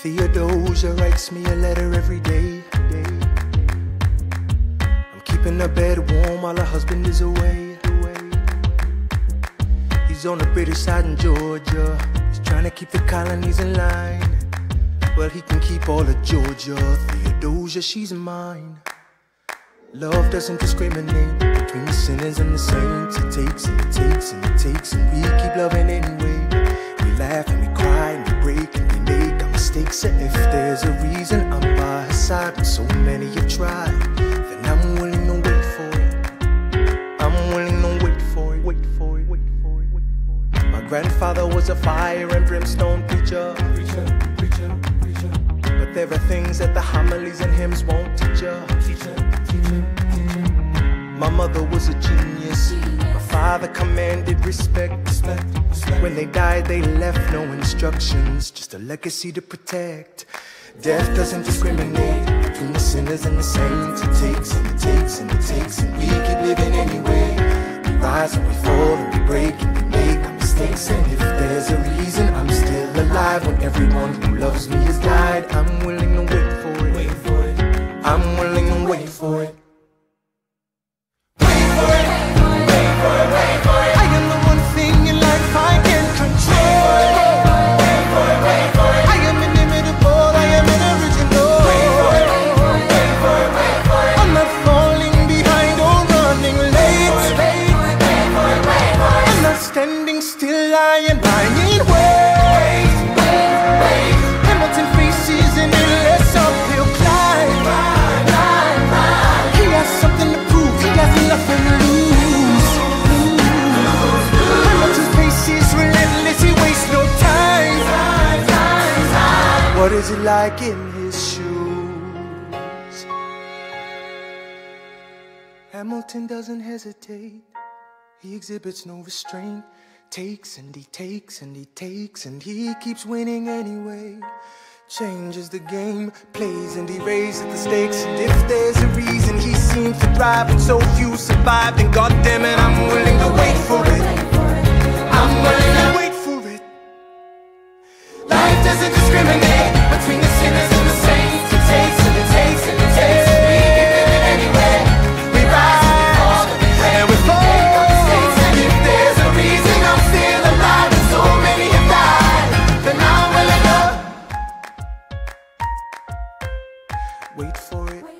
Theodosia writes me a letter every day. I'm keeping her bed warm while her husband is away. He's on the British side in Georgia. He's trying to keep the colonies in line. Well, he can keep all of Georgia. Theodosia, she's mine. Love doesn't discriminate between the sinners and the saints. It takes and it takes and it takes, and we keep loving anyway. There's a reason I'm by her side when so many have tried, then I'm willing to wait for it. I'm willing to wait for it, wait for it, wait for it, wait for it. My grandfather was a fire and brimstone preacher. Preacher, preacher, preacher. But there are things that the homilies and hymns won't teach ya. Teacher, teacher, teacher. My mother was a genius. My father commanded respect. respect, respect. When they died, they left no instructions, just a legacy to protect. Death doesn't discriminate between the sinners and the saints. It takes and it takes and it takes, and we keep living anyway. We rise and we fall and we break and we make mistakes. And if there's a reason I'm still alive when everyone who loves me has died, I'm willing standing still, I am lying wait. Hamilton faces an endless uphill climb. He has something to prove, he has nothing to lose. Pace is relentless, he wastes no time. What is it like in his shoes? Hamilton doesn't hesitate. He exhibits no restraint. Takes and he takes and he takes and he keeps winning anyway. Changes the game, plays and he raises the stakes. And if there's a reason he seems to thrive and so few survive, then goddamn it, I'm willing to wait for it. I'm willing to wait for it. Life doesn't discriminate Wait for it.